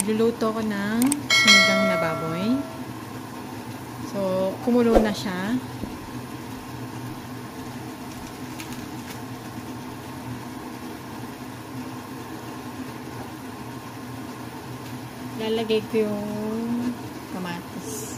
magluluto ko ng sinigang na baboy. So, kumulo na siya. Lalagay ko yung kamatis.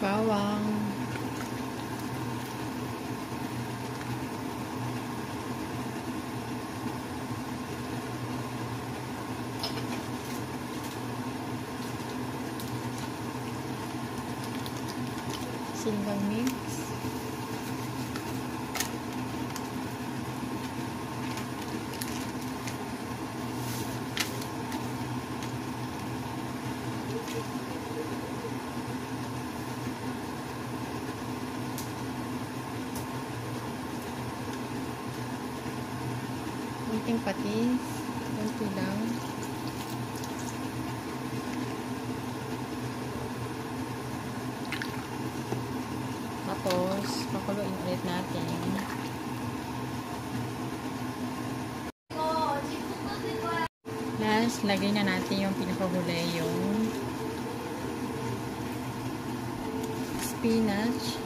Tapos, sibuyas. Bawang. Sinigang mix. Kunting patis. Kunti lang. Tapos, pakuluin ulit natin. Last, lagay na natin yung pinakahuli yung spinach.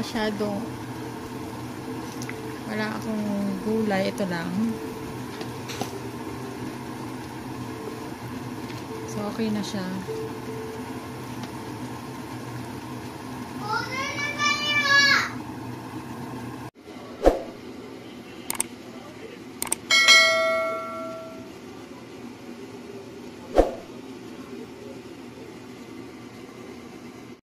Masyadong wala akong gulay. Ito lang. So okay na siya